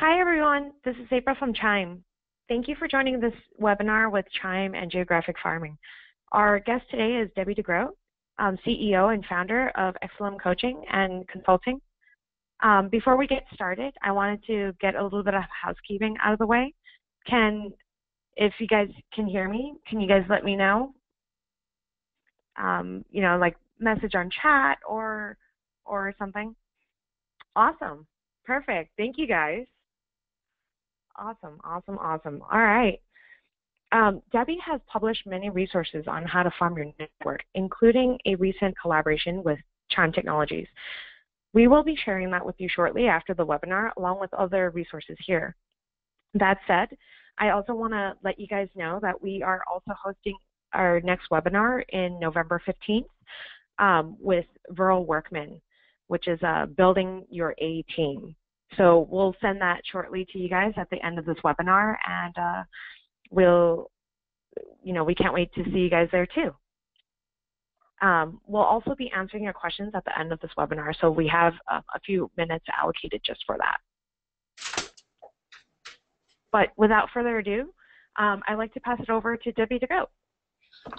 Hi, everyone. This is April from Chime. Thank you for joining this webinar with Chime and Geographic Farming. Our guest today is Debbie De Grote, um, CEO and founder of Excelleum Coaching and Consulting. Um, before we get started, I wanted to get a little bit of housekeeping out of the way. Can, if you guys can hear me, can you guys let me know? Um, you know, like message on chat or or something. Awesome. Perfect. Thank you guys. Awesome, awesome, awesome. All right. Um, Debbie has published many resources on how to farm your network, including a recent collaboration with Chime Technologies. We will be sharing that with you shortly after the webinar, along with other resources here. That said, I also want to let you guys know that we are also hosting our next webinar in November 15th um, with Verl Workman, which is uh, building your A team. So we'll send that shortly to you guys at the end of this webinar, and uh, we'll, you know, we can't wait to see you guys there too. Um, we'll also be answering your questions at the end of this webinar, so we have a, a few minutes allocated just for that. But without further ado, um, I'd like to pass it over to Debbie De Grote.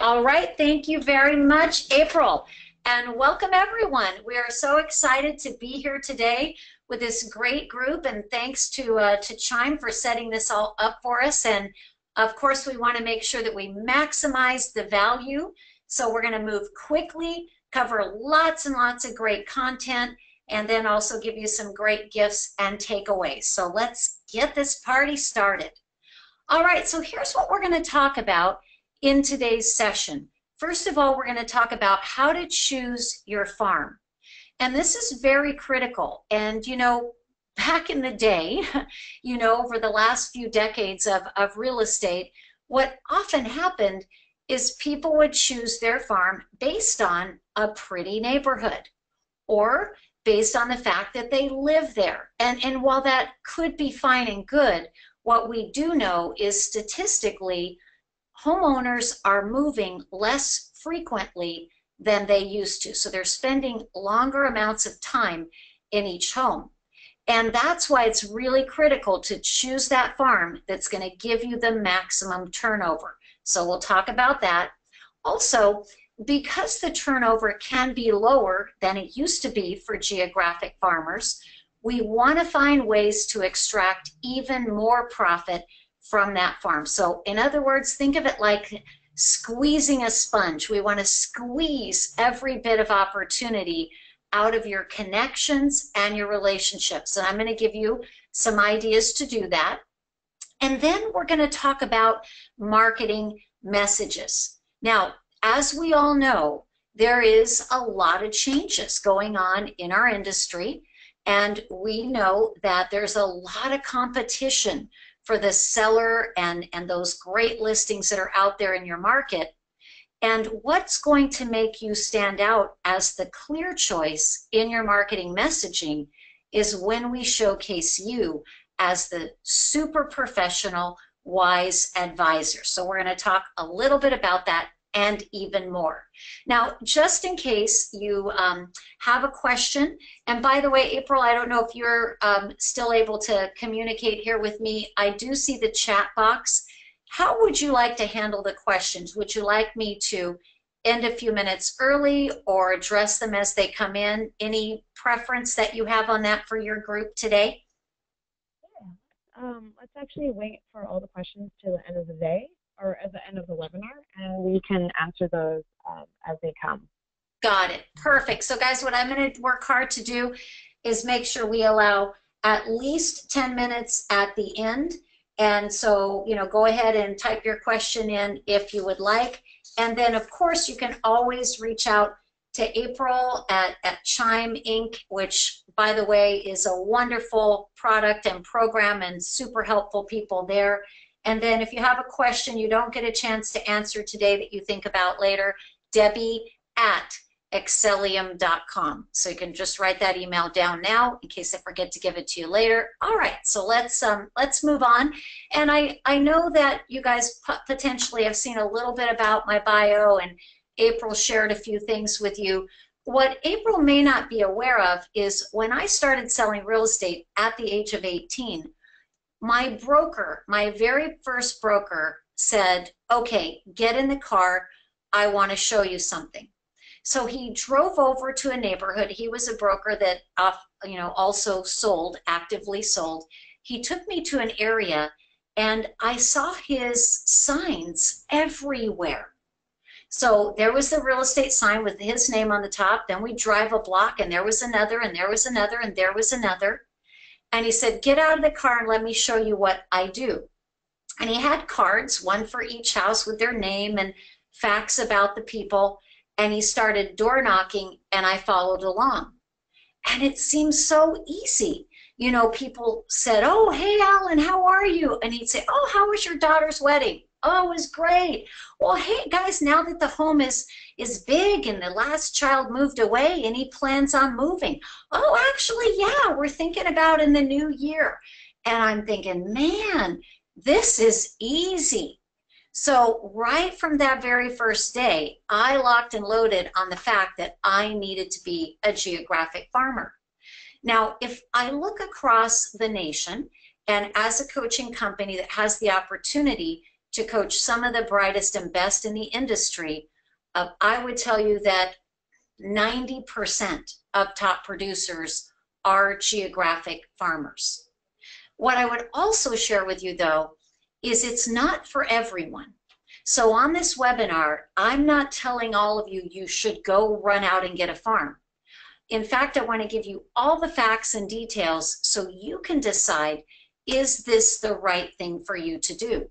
All right, thank you very much, April. And welcome everyone. We are so excited to be here today with this great group and thanks to, uh, to Chime for setting this all up for us. And of course, we want to make sure that we maximize the value. So we're going to move quickly, cover lots and lots of great content, and then also give you some great gifts and takeaways. So let's get this party started. All right, so here's what we're going to talk about in today's session. First of all, we're going to talk about how to choose your farm. And this is very critical. And, you know, back in the day, you know, over the last few decades of, of real estate, what often happened is people would choose their farm based on a pretty neighborhood or based on the fact that they live there. And, and while that could be fine and good, what we do know is statistically, homeowners are moving less frequently than they used to. So they're spending longer amounts of time in each home. And that's why it's really critical to choose that farm that's going to give you the maximum turnover. So we'll talk about that. Also, because the turnover can be lower than it used to be for geographic farmers, we want to find ways to extract even more profit from that farm. So in other words, think of it like squeezing a sponge. We want to squeeze every bit of opportunity out of your connections and your relationships. And I'm going to give you some ideas to do that. And then we're going to talk about marketing messages. Now, as we all know, there is a lot of changes going on in our industry. And we know that there's a lot of competition for the seller and, and those great listings that are out there in your market. And what's going to make you stand out as the clear choice in your marketing messaging is when we showcase you as the super professional, wise advisor. So we're going to talk a little bit about that and even more. Now, just in case you um, have a question, and by the way, April, I don't know if you're um, still able to communicate here with me. I do see the chat box. How would you like to handle the questions? Would you like me to end a few minutes early or address them as they come in? Any preference that you have on that for your group today? Yeah. Um, let's actually wait for all the questions to the end of the day or at the end of the webinar, and we can answer those um, as they come. Got it. Perfect. So guys, what I'm going to work hard to do is make sure we allow at least 10 minutes at the end. And so, you know, go ahead and type your question in if you would like. And then, of course, you can always reach out to April at, at Chime Inc., which, by the way, is a wonderful product and program and super helpful people there. And then if you have a question you don't get a chance to answer today that you think about later, Debbie at excelleum.com. So you can just write that email down now in case I forget to give it to you later. All right, so let's um, let's move on. And I, I know that you guys potentially have seen a little bit about my bio and April shared a few things with you. What April may not be aware of is when I started selling real estate at the age of 18, my broker, my very first broker, said, Okay, get in the car. I want to show you something. So he drove over to a neighborhood. He was a broker that, uh, you know, also sold, actively sold. He took me to an area and I saw his signs everywhere. So there was the real estate sign with his name on the top. Then we drive a block and there was another and there was another and there was another. And he said, Get out of the car and let me show you what I do. And he had cards, one for each house with their name and facts about the people. And he started door knocking and I followed along. And it seemed so easy. You know, people said, Oh, hey, Alan, how are you? And he'd say, Oh, how was your daughter's wedding? Oh, it was great. Well, hey, guys, now that the home is is big and the last child moved away and he plans on moving. Oh, actually, yeah, we're thinking about in the new year. And I'm thinking, man, this is easy. So, right from that very first day, I locked and loaded on the fact that I needed to be a geographic farmer. Now, if I look across the nation, and as a coaching company that has the opportunity to coach some of the brightest and best in the industry, uh, I would tell you that 90% of top producers are geographic farmers. What I would also share with you though is it's not for everyone. So on this webinar, I'm not telling all of you you should go run out and get a farm. In fact, I want to give you all the facts and details so you can decide is this the right thing for you to do?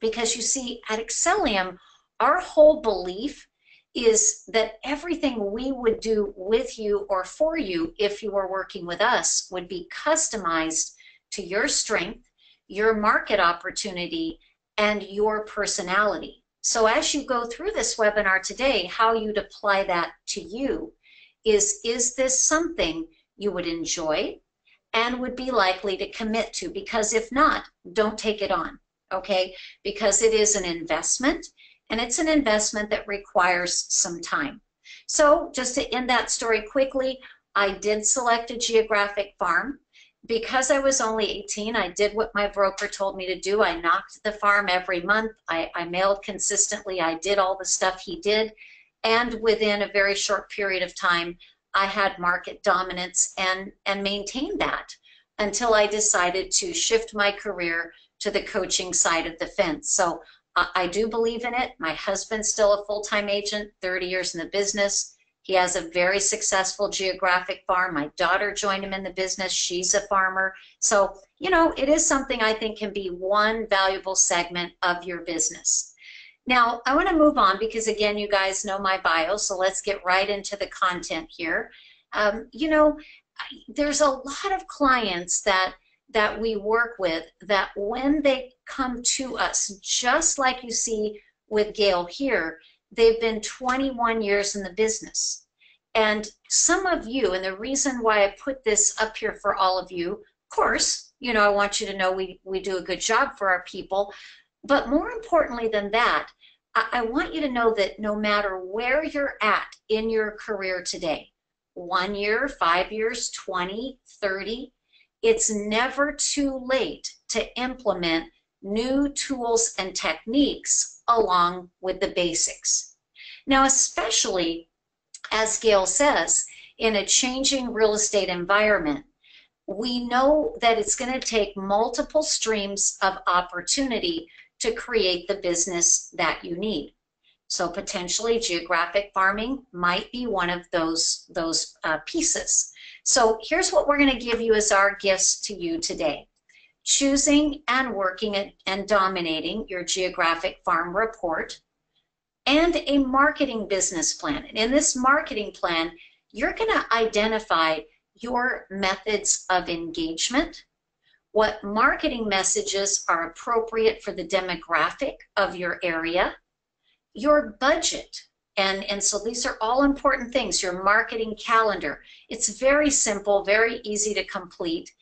Because you see, at Excelleum, our whole belief is that everything we would do with you or for you if you were working with us would be customized to your strength, your market opportunity, and your personality. So as you go through this webinar today, how you'd apply that to you is, is this something you would enjoy and would be likely to commit to? Because if not, don't take it on okay? Because it is an investment and it's an investment that requires some time. So just to end that story quickly, I did select a geographic farm. Because I was only 18, I did what my broker told me to do. I knocked the farm every month. I, I mailed consistently. I did all the stuff he did. And within a very short period of time, I had market dominance and, and maintained that until I decided to shift my career to the coaching side of the fence. So I do believe in it. My husband's still a full-time agent, 30 years in the business. He has a very successful geographic farm. My daughter joined him in the business. She's a farmer. So, you know, it is something I think can be one valuable segment of your business. Now, I want to move on because, again, you guys know my bio, so let's get right into the content here. Um, you know, there's a lot of clients that that we work with that when they come to us, just like you see with Gail here, they've been 21 years in the business. And some of you, and the reason why I put this up here for all of you, of course, you know, I want you to know we, we do a good job for our people. But more importantly than that, I, I want you to know that no matter where you're at in your career today, one year, five years, 20, 30, it's never too late to implement new tools and techniques along with the basics. Now, especially as Gail says, in a changing real estate environment, we know that it's going to take multiple streams of opportunity to create the business that you need. So potentially geographic farming might be one of those, those uh, pieces. So here's what we're going to give you as our gifts to you today. Choosing and working and dominating your geographic farm report and a marketing business plan. And in this marketing plan, you're going to identify your methods of engagement, what marketing messages are appropriate for the demographic of your area, your budget, and, and so these are all important things, your marketing calendar. It's very simple, very easy to complete.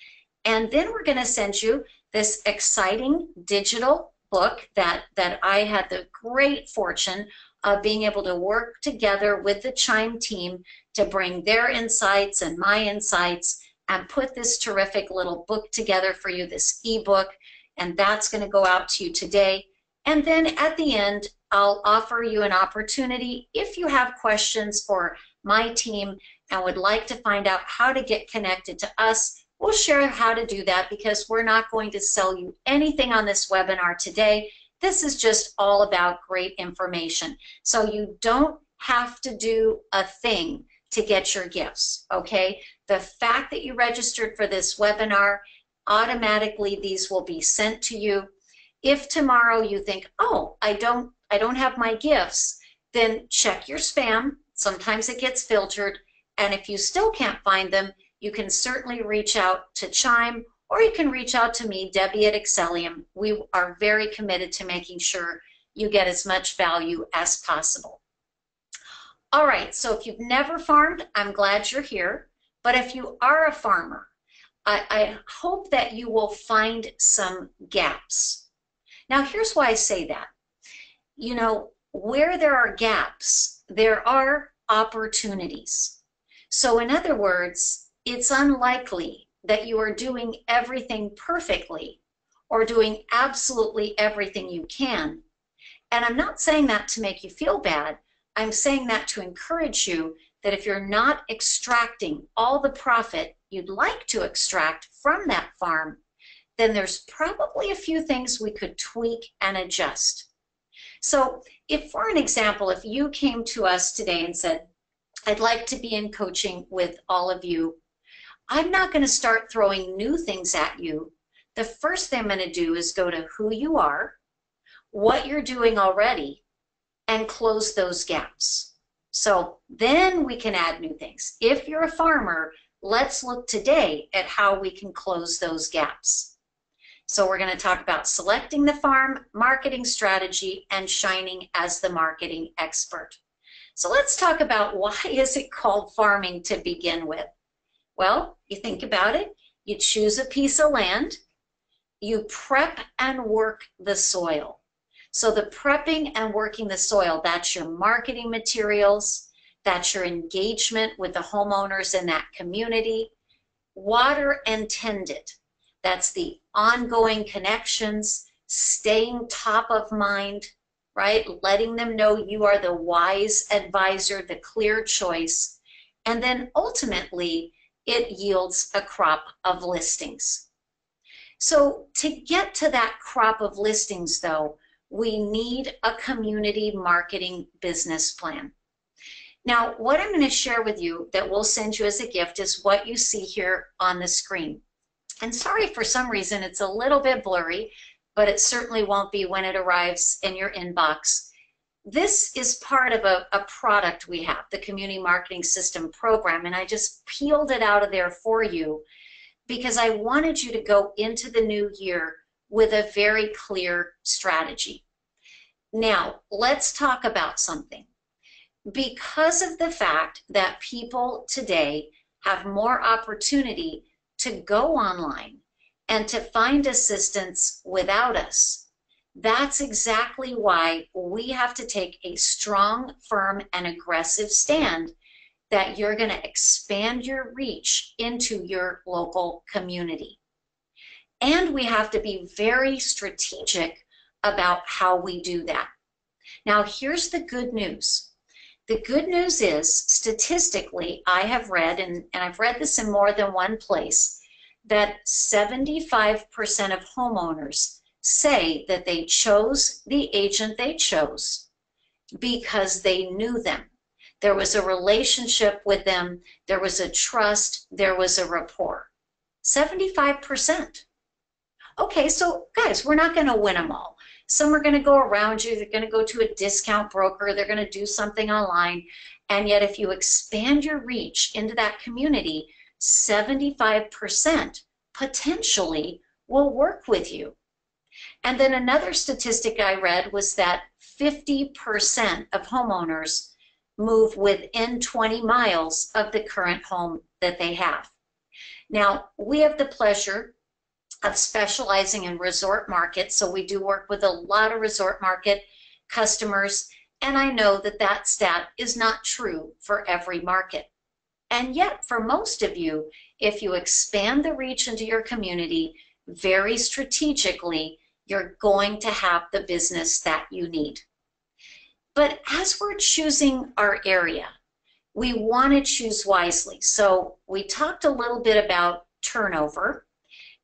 And then we're going to send you this exciting digital book that, that I had the great fortune of being able to work together with the Chime team to bring their insights and my insights and put this terrific little book together for you, this ebook, and that's going to go out to you today. And then at the end, I'll offer you an opportunity if you have questions for my team and would like to find out how to get connected to us. We'll share how to do that because we're not going to sell you anything on this webinar today. This is just all about great information. So you don't have to do a thing to get your gifts, okay? The fact that you registered for this webinar, automatically these will be sent to you. If tomorrow you think, oh, I don't, I don't have my gifts, then check your spam. Sometimes it gets filtered. And if you still can't find them, you can certainly reach out to Chime or you can reach out to me, Debbie at Excelleum. We are very committed to making sure you get as much value as possible. All right, so if you've never farmed, I'm glad you're here. But if you are a farmer, I, I hope that you will find some gaps. Now, here's why I say that. You know, where there are gaps, there are opportunities. So, in other words, it's unlikely that you are doing everything perfectly or doing absolutely everything you can. And I'm not saying that to make you feel bad. I'm saying that to encourage you that if you're not extracting all the profit you'd like to extract from that farm, then there's probably a few things we could tweak and adjust. So if, for an example, if you came to us today and said, I'd like to be in coaching with all of you, I'm not going to start throwing new things at you. The first thing I'm going to do is go to who you are, what you're doing already, and close those gaps. So then we can add new things. If you're a farmer, let's look today at how we can close those gaps. So we're going to talk about selecting the farm, marketing strategy, and shining as the marketing expert. So let's talk about why is it called farming to begin with? Well, you think about it, you choose a piece of land, you prep and work the soil. So the prepping and working the soil, that's your marketing materials, that's your engagement with the homeowners in that community. Water and tended, that's the ongoing connections, staying top of mind, right? Letting them know you are the wise advisor, the clear choice. And then ultimately, it yields a crop of listings. So to get to that crop of listings, though, we need a community marketing business plan. Now, what I'm going to share with you that we'll send you as a gift is what you see here on the screen. And sorry for some reason it's a little bit blurry, but it certainly won't be when it arrives in your inbox. This is part of a, a product we have, the Community Marketing System program, and I just peeled it out of there for you because I wanted you to go into the new year with a very clear strategy. Now, let's talk about something. Because of the fact that people today have more opportunity to go online and to find assistance without us, that's exactly why we have to take a strong, firm, and aggressive stand that you're going to expand your reach into your local community. And we have to be very strategic about how we do that. Now, here's the good news. The good news is, statistically, I have read, and, and I've read this in more than one place, that 75% of homeowners say that they chose the agent they chose because they knew them. There was a relationship with them, there was a trust, there was a rapport. 75%. Okay, so guys, we're not going to win them all. Some are going to go around you. They're going to go to a discount broker. They're going to do something online. And yet, if you expand your reach into that community, 75% potentially will work with you. And then another statistic I read was that 50% of homeowners move within 20 miles of the current home that they have. Now, we have the pleasure of specializing in resort markets. So we do work with a lot of resort market customers. And I know that that stat is not true for every market. And yet, for most of you, if you expand the reach into your community very strategically, you're going to have the business that you need. But as we're choosing our area, we want to choose wisely. So we talked a little bit about turnover.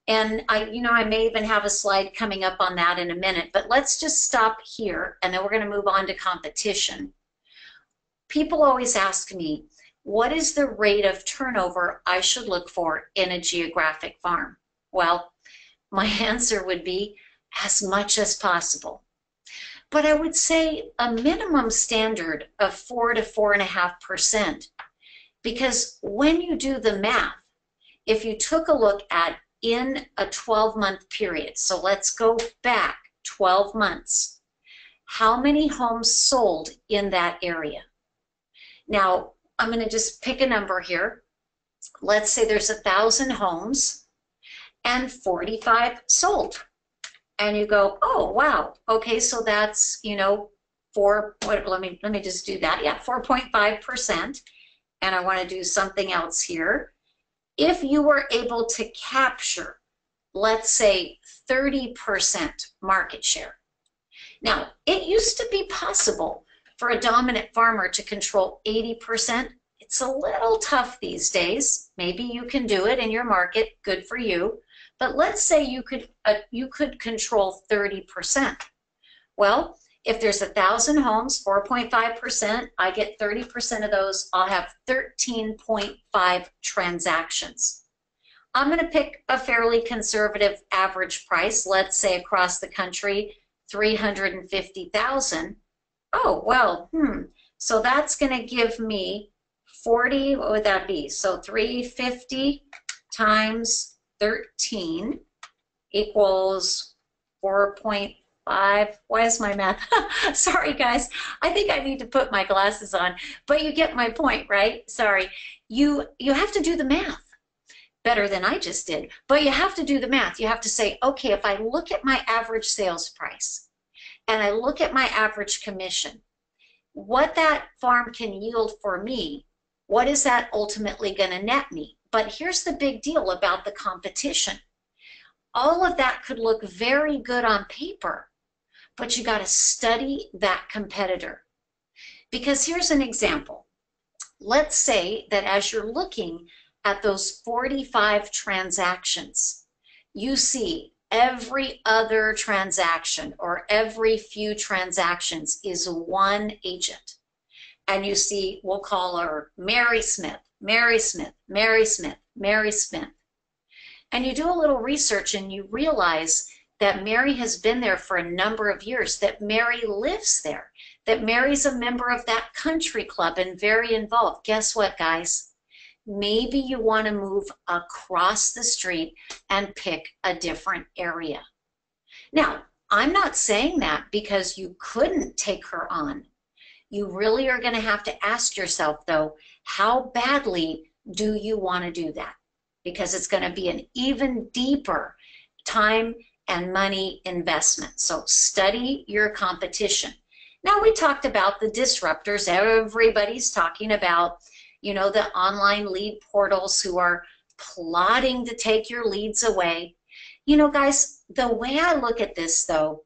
And I, you know, I may even have a slide coming up on that in a minute, but let's just stop here and then we're going to move on to competition. People always ask me, what is the rate of turnover I should look for in a geographic farm? Well, my answer would be as much as possible. But I would say a minimum standard of four to four and a half percent. Because when you do the math, if you took a look at in a 12 month period, so let's go back 12 months, how many homes sold in that area? Now, I'm going to just pick a number here. Let's say there's a thousand homes and 45 sold. And you go, oh wow, okay, so that's you know four. What, let me let me just do that. Yeah, 4.5 percent. And I want to do something else here. If you were able to capture, let's say 30% market share. Now, it used to be possible for a dominant farmer to control 80%, it's a little tough these days. Maybe you can do it in your market, good for you. But let's say you could uh, you could control 30%. Well, if there's a thousand homes, 4.5%, I get 30% of those, I'll have 13.5 transactions. I'm going to pick a fairly conservative average price, let's say across the country, 350,000 oh, well, hmm. So that's going to give me 40, what would that be? So 350 times 13 equals 4.5. Why is my math? Sorry, guys. I think I need to put my glasses on. But you get my point, right? Sorry. You, you have to do the math better than I just did. But you have to do the math. You have to say, okay, if I look at my average sales price, and I look at my average commission, what that farm can yield for me, what is that ultimately going to net me? But here's the big deal about the competition. All of that could look very good on paper, but you got to study that competitor. Because here's an example. Let's say that as you're looking at those 45 transactions, you see every other transaction or every few transactions is one agent. And you see, we'll call her Mary Smith, Mary Smith, Mary Smith, Mary Smith. And you do a little research and you realize that Mary has been there for a number of years, that Mary lives there, that Mary's a member of that country club and very involved. Guess what, guys? maybe you want to move across the street and pick a different area. Now, I'm not saying that because you couldn't take her on. You really are going to have to ask yourself, though, how badly do you want to do that? Because it's going to be an even deeper time and money investment. So study your competition. Now, we talked about the disruptors. Everybody's talking about you know, the online lead portals who are plotting to take your leads away. You know, guys, the way I look at this though,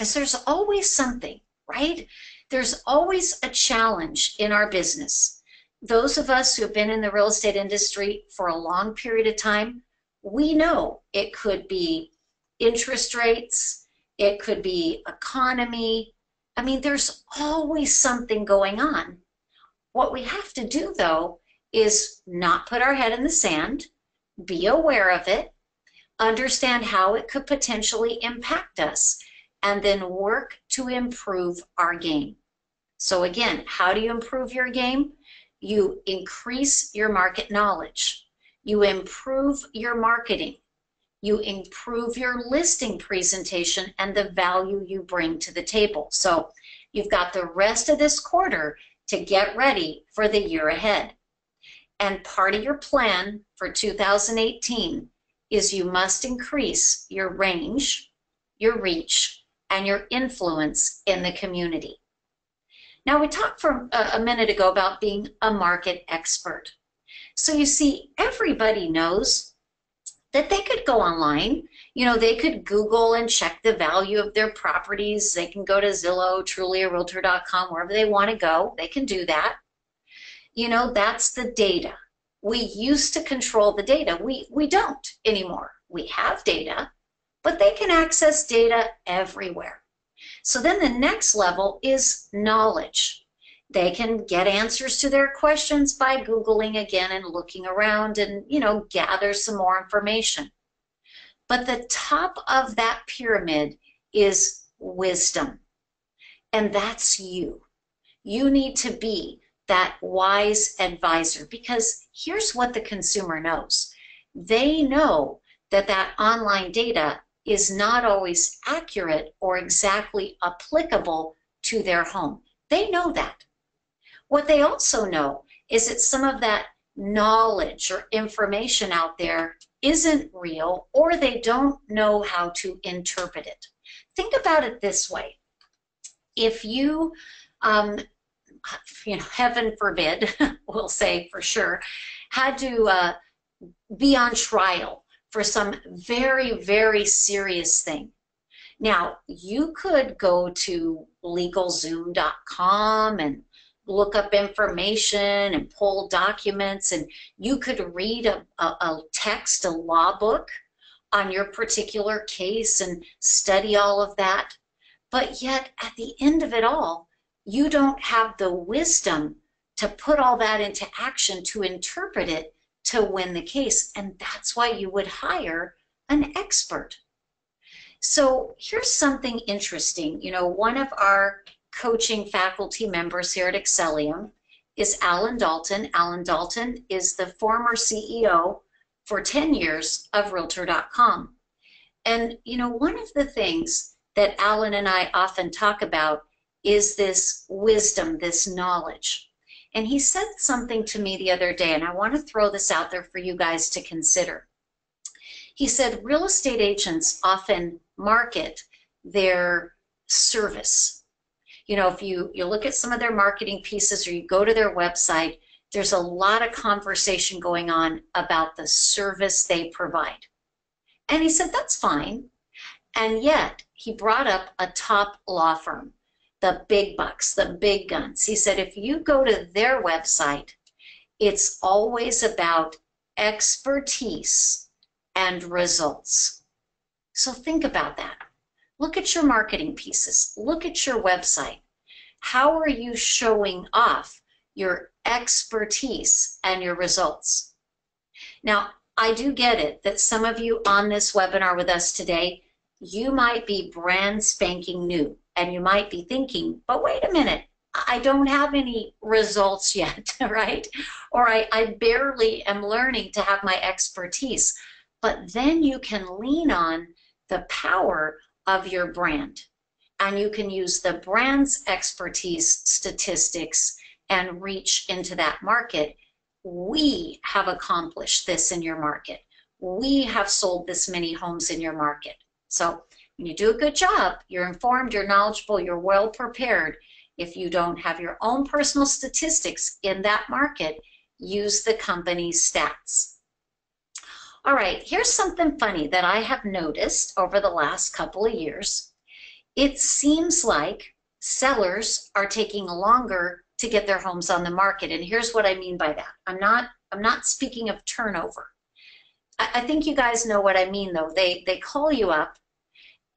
is there's always something, right? There's always a challenge in our business. Those of us who have been in the real estate industry for a long period of time, we know it could be interest rates, it could be economy. I mean, there's always something going on. What we have to do, though, is not put our head in the sand, be aware of it, understand how it could potentially impact us, and then work to improve our game. So again, how do you improve your game? You increase your market knowledge. You improve your marketing. You improve your listing presentation and the value you bring to the table. So you've got the rest of this quarter to get ready for the year ahead. And part of your plan for 2018 is you must increase your range, your reach, and your influence in the community. Now, we talked for a minute ago about being a market expert. So you see, everybody knows that they could go online. You know, they could Google and check the value of their properties. They can go to Zillow, Trulia, Realtor.com, wherever they want to go. They can do that. You know, that's the data. We used to control the data. We, we don't anymore. We have data, but they can access data everywhere. So then the next level is knowledge. They can get answers to their questions by Googling again and looking around and, you know, gather some more information. But the top of that pyramid is wisdom. And that's you. You need to be that wise advisor because here's what the consumer knows. They know that that online data is not always accurate or exactly applicable to their home. They know that. What they also know is that some of that knowledge or information out there isn't real or they don't know how to interpret it. Think about it this way. If you, um, you know, heaven forbid, we'll say for sure, had to uh, be on trial for some very, very serious thing. Now, you could go to legalzoom.com and look up information and pull documents and you could read a, a, a, text, a law book on your particular case and study all of that. But yet at the end of it all, you don't have the wisdom to put all that into action to interpret it to win the case. And that's why you would hire an expert. So here's something interesting. You know, one of our coaching faculty members here at Excelleum is Allan Dalton. Allan Dalton is the former CEO for 10 years of Realtor.com. And, you know, one of the things that Allan and I often talk about is this wisdom, this knowledge. And he said something to me the other day, and I want to throw this out there for you guys to consider. He said real estate agents often market their service you know, if you, you look at some of their marketing pieces or you go to their website, there's a lot of conversation going on about the service they provide. And he said, that's fine. And yet, he brought up a top law firm, the big bucks, the big guns. He said, if you go to their website, it's always about expertise and results. So think about that. Look at your marketing pieces. Look at your website. How are you showing off your expertise and your results? Now, I do get it that some of you on this webinar with us today, you might be brand spanking new and you might be thinking, but wait a minute, I don't have any results yet, right? Or I, I barely am learning to have my expertise. But then you can lean on the power of your brand. And you can use the brand's expertise statistics and reach into that market. We have accomplished this in your market. We have sold this many homes in your market. So when you do a good job, you're informed, you're knowledgeable, you're well prepared. If you don't have your own personal statistics in that market, use the company's stats. All right, here's something funny that I have noticed over the last couple of years. It seems like sellers are taking longer to get their homes on the market. And here's what I mean by that. I'm not I'm not speaking of turnover. I, I think you guys know what I mean though. They they call you up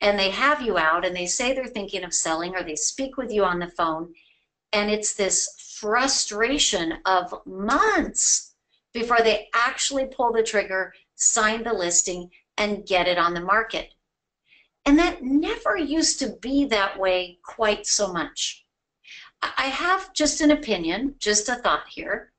and they have you out and they say they're thinking of selling or they speak with you on the phone and it's this frustration of months before they actually pull the trigger sign the listing, and get it on the market. And that never used to be that way quite so much. I have just an opinion, just a thought here,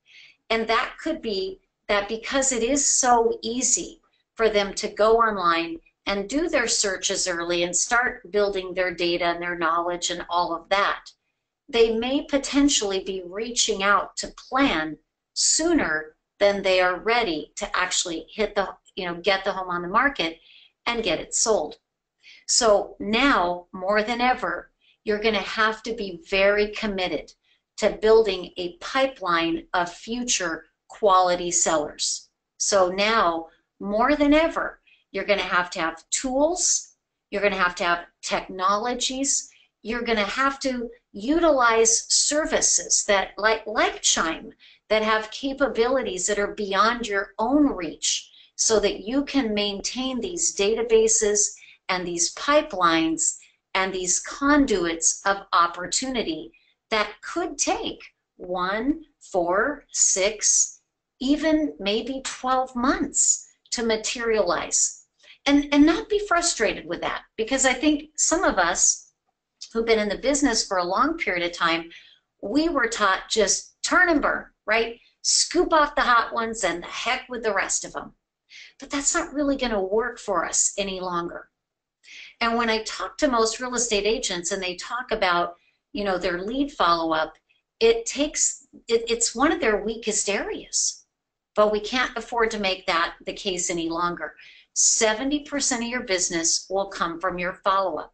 and that could be that because it is so easy for them to go online and do their searches early and start building their data and their knowledge and all of that, they may potentially be reaching out to plan sooner then they are ready to actually hit the, you know, get the home on the market and get it sold. So now more than ever, you're going to have to be very committed to building a pipeline of future quality sellers. So now, more than ever, you're going to have to have tools, you're going to have to have technologies, you're going to have to utilize services that like like Chime that have capabilities that are beyond your own reach so that you can maintain these databases and these pipelines and these conduits of opportunity that could take one, four, six, even maybe 12 months to materialize. And, and not be frustrated with that because I think some of us who've been in the business for a long period of time, we were taught just turn and burn, right? Scoop off the hot ones and the heck with the rest of them. But that's not really going to work for us any longer. And when I talk to most real estate agents and they talk about, you know, their lead follow up, it takes it, it's one of their weakest areas. But we can't afford to make that the case any longer. 70% of your business will come from your follow up.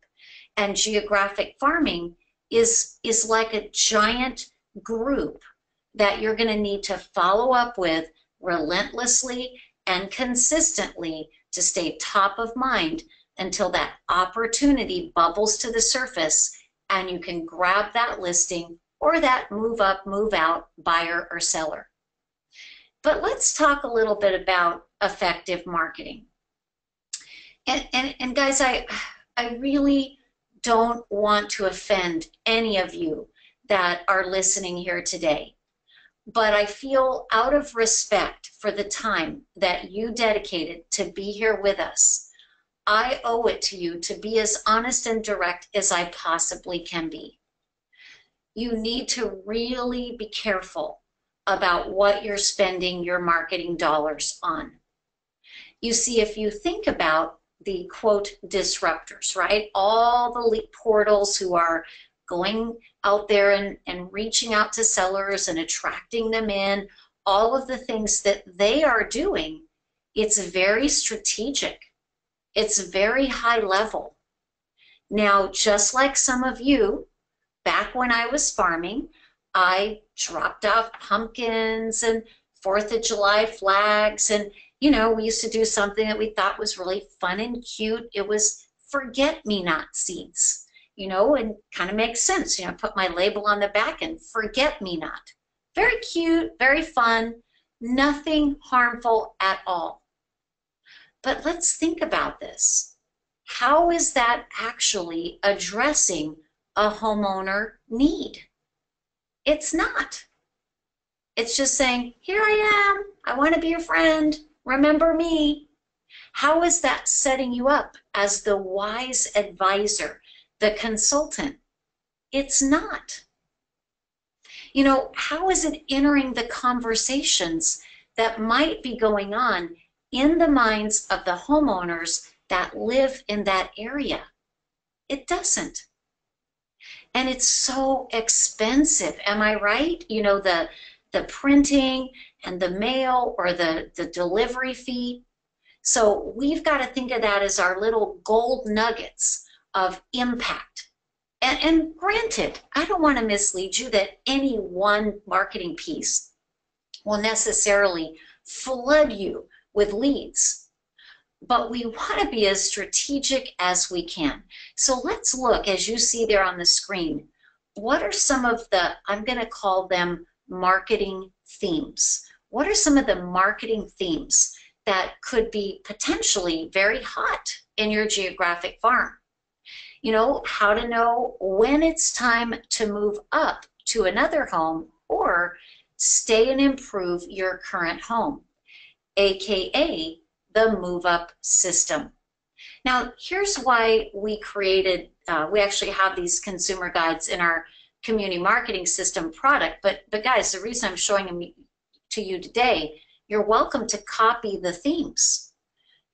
And geographic farming is is like a giant group that you're going to need to follow up with relentlessly and consistently to stay top of mind until that opportunity bubbles to the surface and you can grab that listing or that move up, move out buyer or seller. But let's talk a little bit about effective marketing. And, and, and guys, I, I really don't want to offend any of you that are listening here today. But I feel out of respect for the time that you dedicated to be here with us, I owe it to you to be as honest and direct as I possibly can be. You need to really be careful about what you're spending your marketing dollars on. You see, if you think about the quote disruptors, right? All the portals who are going out there and, and reaching out to sellers and attracting them in, all of the things that they are doing, it's very strategic. It's very high level. Now, just like some of you, back when I was farming, I dropped off pumpkins and Fourth of July flags. And, you know, we used to do something that we thought was really fun and cute. It was forget me not seeds, you know, and kind of makes sense. You know, I put my label on the back and forget me not. Very cute, very fun, nothing harmful at all. But let's think about this. How is that actually addressing a homeowner need? It's not. It's just saying, here I am, I want to be your friend, remember me. How is that setting you up as the wise advisor, the consultant? It's not. You know, how is it entering the conversations that might be going on in the minds of the homeowners that live in that area? It doesn't and it's so expensive am i right you know the the printing and the mail or the the delivery fee so we've got to think of that as our little gold nuggets of impact and, and granted i don't want to mislead you that any one marketing piece will necessarily flood you with leads but we want to be as strategic as we can. So let's look, as you see there on the screen, what are some of the, I'm going to call them marketing themes. What are some of the marketing themes that could be potentially very hot in your geographic farm? You know, how to know when it's time to move up to another home or stay and improve your current home, aka the move up system. Now, here's why we created, uh, we actually have these consumer guides in our community marketing system product. But, but guys, the reason I'm showing them to you today, you're welcome to copy the themes.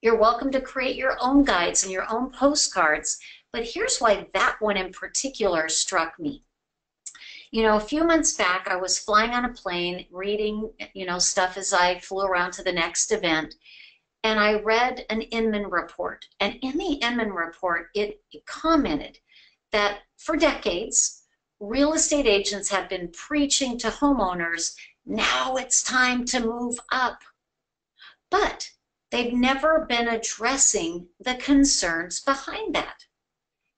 You're welcome to create your own guides and your own postcards. But here's why that one in particular struck me. You know, a few months back, I was flying on a plane, reading, you know, stuff as I flew around to the next event and I read an Inman report. And in the Inman report, it, it commented that for decades, real estate agents have been preaching to homeowners Now it's time to move up. But they've never been addressing the concerns behind that.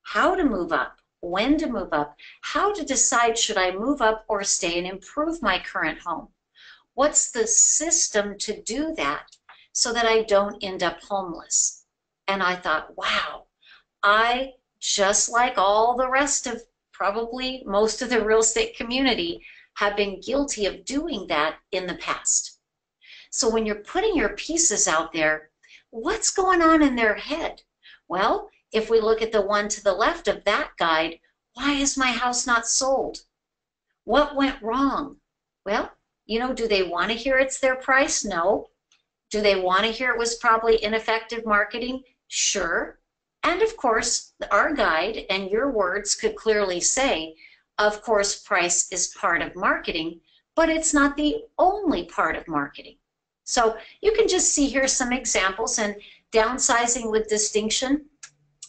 How to move up, when to move up, how to decide should I move up or stay and improve my current home. What's the system to do that so that I don't end up homeless? And I thought, wow, I, just like all the rest of probably most of the real estate community, have been guilty of doing that in the past. So when you're putting your pieces out there, what's going on in their head? Well, if we look at the one to the left of that guide, why is my house not sold? What went wrong? Well, you know, do they want to hear it's their price? No. Do they want to hear it was probably ineffective marketing? Sure. And of course, our guide and your words could clearly say, of course, price is part of marketing, but it's not the only part of marketing. So you can just see here some examples and downsizing with distinction.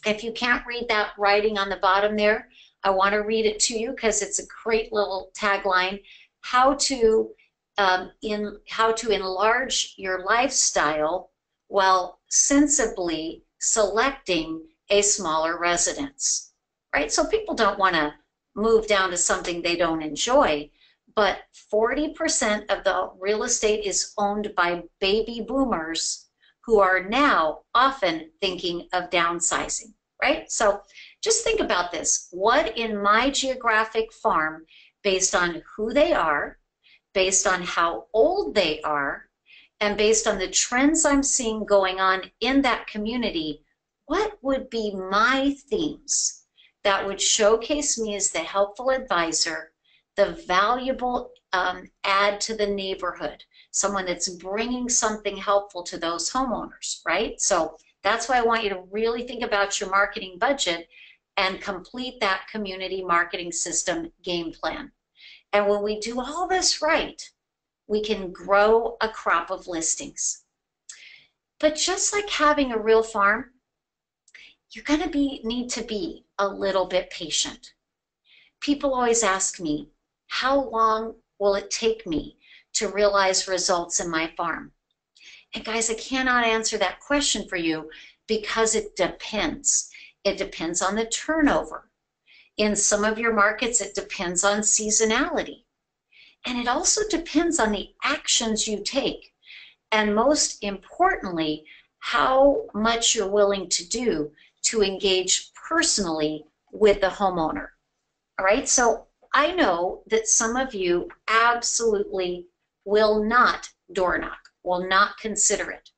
If you can't read that writing on the bottom there, I want to read it to you because it's a great little tagline. How to um, in how to enlarge your lifestyle while sensibly selecting a smaller residence, right? So people don't want to move down to something they don't enjoy. But 40% of the real estate is owned by baby boomers who are now often thinking of downsizing, right? So just think about this. What in my geographic farm, based on who they are, based on how old they are, and based on the trends I'm seeing going on in that community, what would be my themes that would showcase me as the helpful advisor, the valuable um, add to the neighborhood, someone that's bringing something helpful to those homeowners, right? So that's why I want you to really think about your marketing budget and complete that community marketing system game plan. And when we do all this right, we can grow a crop of listings. But just like having a real farm, you're going to be need to be a little bit patient. People always ask me, how long will it take me to realize results in my farm? And guys, I cannot answer that question for you because it depends. It depends on the turnover. In some of your markets, it depends on seasonality. And it also depends on the actions you take. And most importantly, how much you're willing to do to engage personally with the homeowner. All right, so I know that some of you absolutely will not door knock, will not consider it.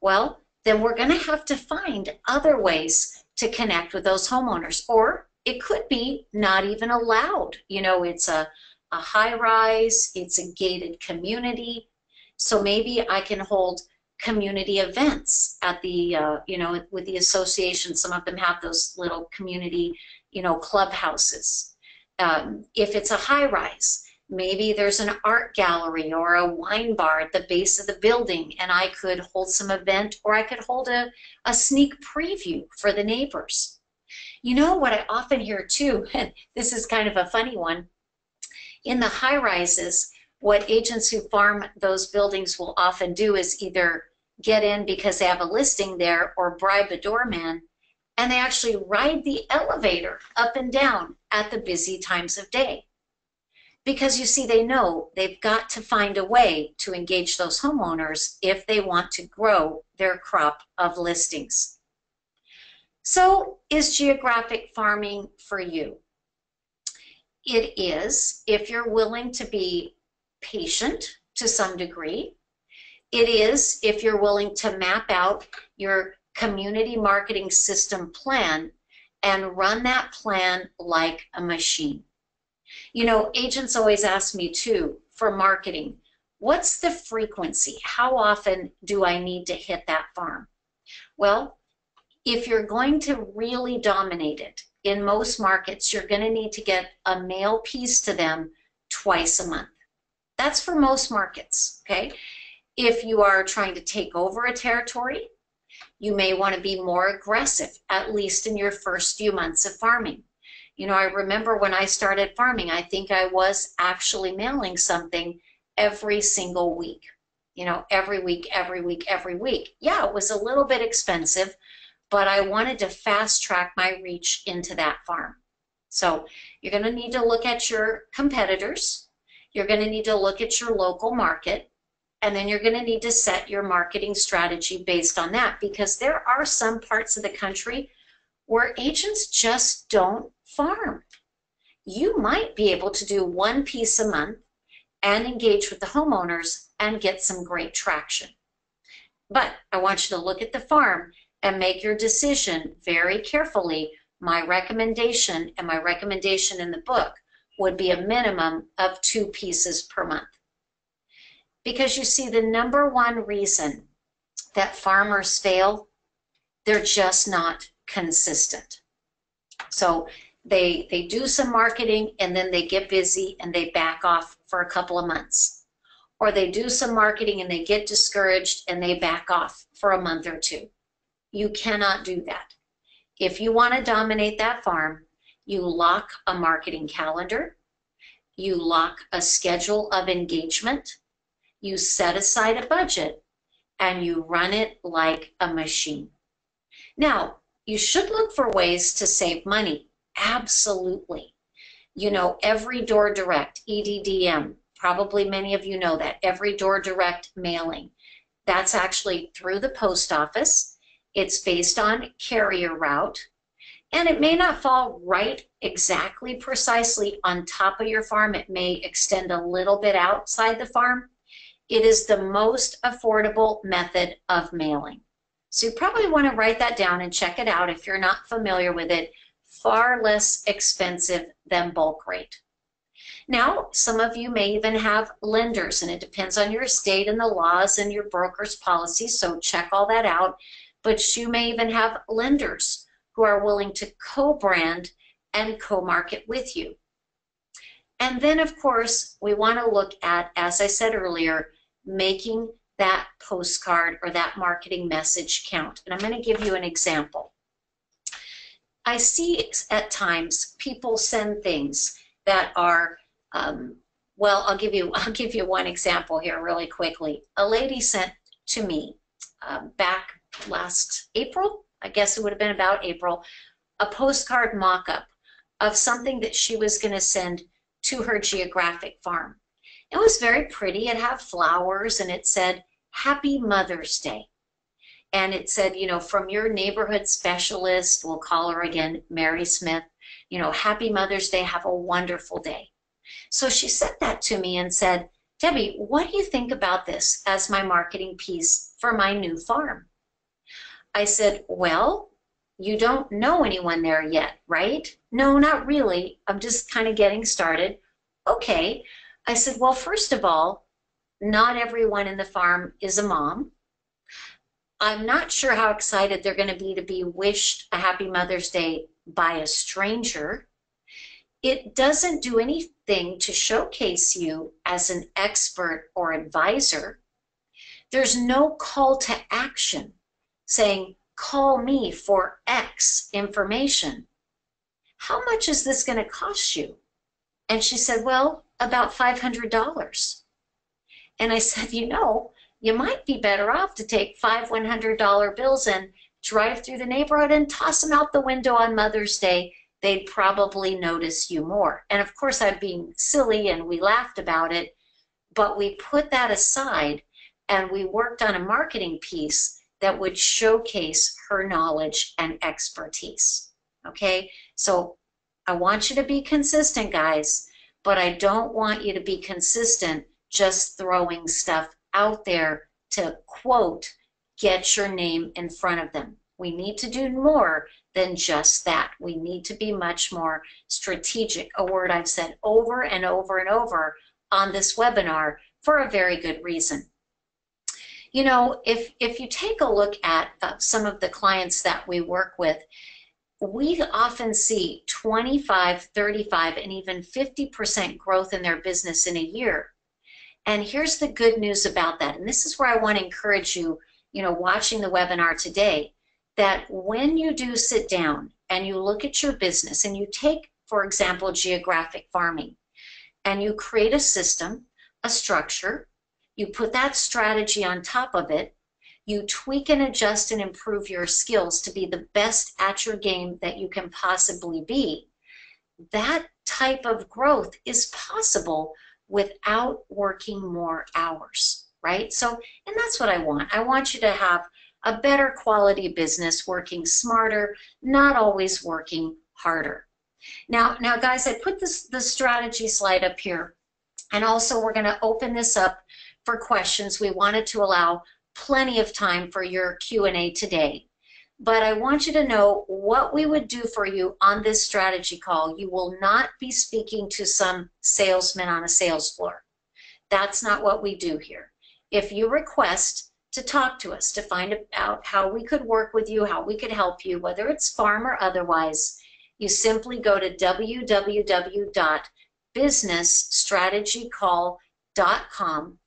Well, then we're going to have to find other ways to connect with those homeowners. Or it could be not even allowed. You know, it's a, a high rise, it's a gated community. So maybe I can hold community events at the, uh, you know, with the association. Some of them have those little community, you know, clubhouses. Um, if it's a high rise, maybe there's an art gallery or a wine bar at the base of the building and I could hold some event or I could hold a, a sneak preview for the neighbors. You know what I often hear too, and this is kind of a funny one, in the high rises, what agents who farm those buildings will often do is either get in because they have a listing there or bribe a doorman and they actually ride the elevator up and down at the busy times of day. Because you see, they know they've got to find a way to engage those homeowners if they want to grow their crop of listings. So, is geographic farming for you? It is if you're willing to be patient to some degree. It is if you're willing to map out your community marketing system plan and run that plan like a machine. You know, agents always ask me too for marketing, what's the frequency? How often do I need to hit that farm? Well, if you're going to really dominate it, in most markets, you're going to need to get a mail piece to them twice a month. That's for most markets, okay? If you are trying to take over a territory, you may want to be more aggressive, at least in your first few months of farming. You know, I remember when I started farming, I think I was actually mailing something every single week. You know, every week, every week, every week. Yeah, it was a little bit expensive, but I wanted to fast track my reach into that farm. So you're going to need to look at your competitors. You're going to need to look at your local market. And then you're going to need to set your marketing strategy based on that because there are some parts of the country where agents just don't farm. You might be able to do one piece a month and engage with the homeowners and get some great traction. But I want you to look at the farm and make your decision very carefully. My recommendation and my recommendation in the book would be a minimum of two pieces per month. Because you see, the number one reason that farmers fail, they're just not consistent. So they they do some marketing and then they get busy and they back off for a couple of months. Or they do some marketing and they get discouraged and they back off for a month or two. You cannot do that. If you want to dominate that farm, you lock a marketing calendar, you lock a schedule of engagement, you set aside a budget, and you run it like a machine. Now, you should look for ways to save money. Absolutely. You know, every door direct, EDDM, probably many of you know that, every door direct mailing. That's actually through the post office. It's based on carrier route. And it may not fall right exactly precisely on top of your farm. It may extend a little bit outside the farm. It is the most affordable method of mailing. So you probably want to write that down and check it out if you're not familiar with it. Far less expensive than bulk rate. Now, some of you may even have lenders, and it depends on your state and the laws and your broker's policy, so check all that out. But you may even have lenders who are willing to co-brand and co-market with you. And then, of course, we want to look at, as I said earlier, making that postcard or that marketing message count. And I'm going to give you an example. I see at times people send things that are, um, well, I'll give you I'll give you one example here really quickly. A lady sent to me um, back last April, I guess it would have been about April, a postcard mock-up of something that she was going to send to her geographic farm. It was very pretty. It had flowers and it said, Happy Mother's Day. And it said, you know, from your neighborhood specialist, we'll call her again, Mary Smith, you know, Happy Mother's Day, have a wonderful day. So she sent that to me and said, Debbie, what do you think about this as my marketing piece for my new farm? I said, well, you don't know anyone there yet, right? No, not really. I'm just kind of getting started. Okay. I said, well, first of all, not everyone in the farm is a mom. I'm not sure how excited they're going to be to be wished a happy Mother's Day by a stranger. It doesn't do anything to showcase you as an expert or advisor. There's no call to action saying, call me for X information. How much is this going to cost you? And she said, well, about $500. And I said, you know, you might be better off to take five $100 bills and drive through the neighborhood and toss them out the window on Mother's Day. They'd probably notice you more. And of course, I'm being silly and we laughed about it, but we put that aside and we worked on a marketing piece that would showcase her knowledge and expertise. Okay, so I want you to be consistent, guys, but I don't want you to be consistent just throwing stuff out there to quote, get your name in front of them. We need to do more than just that. We need to be much more strategic, a word I've said over and over and over on this webinar for a very good reason. You know, if, if you take a look at uh, some of the clients that we work with, we often see 25, 35, and even 50% growth in their business in a year. And here's the good news about that. And this is where I want to encourage you, you know, watching the webinar today, that when you do sit down and you look at your business and you take, for example, geographic farming, and you create a system a structure, you put that strategy on top of it, you tweak and adjust and improve your skills to be the best at your game that you can possibly be. That type of growth is possible without working more hours, right? So, and that's what I want. I want you to have a better quality business, working smarter, not always working harder. Now, now guys, I put this the strategy slide up here. And also we're going to open this up for questions. We wanted to allow plenty of time for your Q&A today. But I want you to know what we would do for you on this strategy call. You will not be speaking to some salesman on a sales floor. That's not what we do here. If you request to talk to us, to find out how we could work with you, how we could help you, whether it's farm or otherwise, you simply go to www.businessstrategycall.com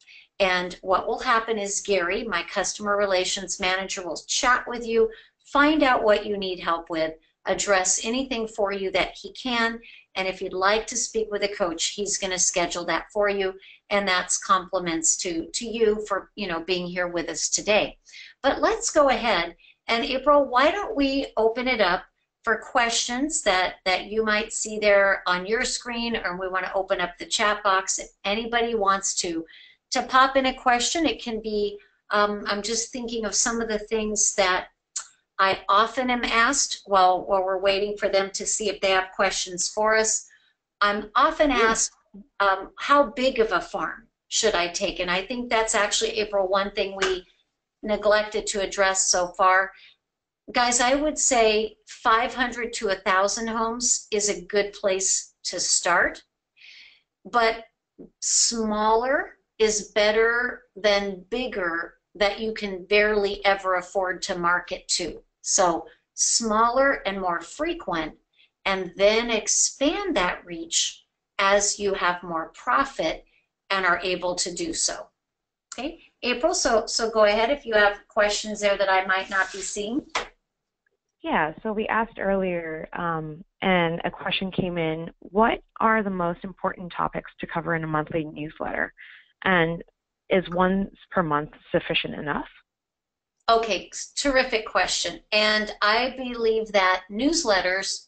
and what will happen is Gary, my customer relations manager, will chat with you, find out what you need help with, address anything for you that he can, and if you'd like to speak with a coach, he's going to schedule that for you, and that's compliments to to you for you know being here with us today. But let's go ahead and April, why don't we open it up for questions that that you might see there on your screen, or we want to open up the chat box if anybody wants to to pop in a question. It can be, um, I'm just thinking of some of the things that I often am asked while, while we're waiting for them to see if they have questions for us. I'm often asked, um, how big of a farm should I take? And I think that's actually, April, one thing we neglected to address so far. Guys, I would say 500 to 1,000 homes is a good place to start. But smaller is better than bigger that you can barely ever afford to market to. So smaller and more frequent, and then expand that reach as you have more profit and are able to do so. Okay, April, so, so go ahead if you have questions there that I might not be seeing. Yeah, so we asked earlier, um, and a question came in, what are the most important topics to cover in a monthly newsletter? And is once per month sufficient enough? Okay, terrific question. And I believe that newsletters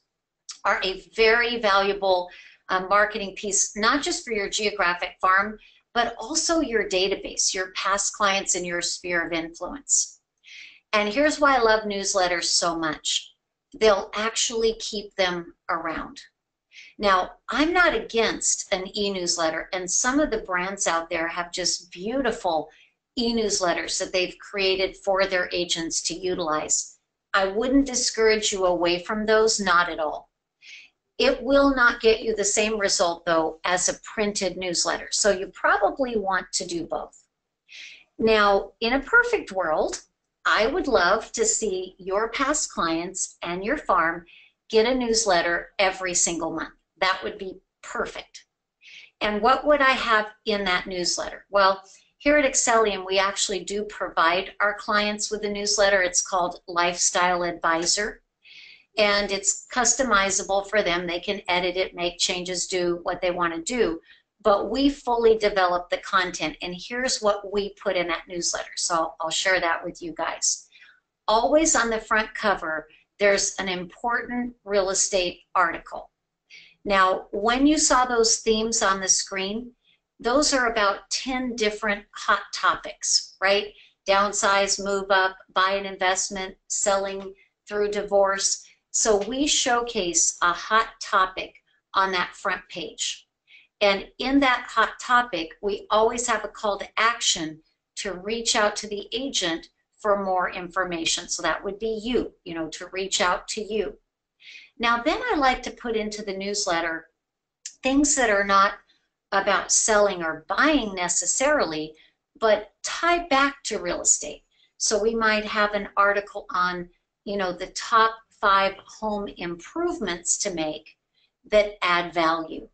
are a very valuable uh, marketing piece, not just for your geographic farm, but also your database, your past clients, and your sphere of influence. And here's why I love newsletters so much they'll actually keep them around. Now, I'm not against an e-newsletter, and some of the brands out there have just beautiful e-newsletters that they've created for their agents to utilize. I wouldn't discourage you away from those, not at all. It will not get you the same result, though, as a printed newsletter, so you probably want to do both. Now, in a perfect world, I would love to see your past clients and your farm get a newsletter every single month. That would be perfect. And what would I have in that newsletter? Well, here at Excelleum, we actually do provide our clients with a newsletter. It's called Lifestyle Advisor. And it's customizable for them. They can edit it, make changes, do what they want to do. But we fully develop the content. And here's what we put in that newsletter. So I'll share that with you guys. Always on the front cover, there's an important real estate article. Now, when you saw those themes on the screen, those are about 10 different hot topics, right? Downsize, move up, buy an investment, selling through divorce. So we showcase a hot topic on that front page. And in that hot topic, we always have a call to action to reach out to the agent for more information. So that would be you, you know, to reach out to you. Now, then I like to put into the newsletter things that are not about selling or buying necessarily, but tie back to real estate. So we might have an article on, you know, the top five home improvements to make that add value.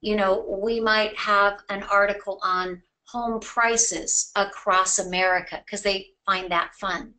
You know, we might have an article on home prices across America because they find that fun.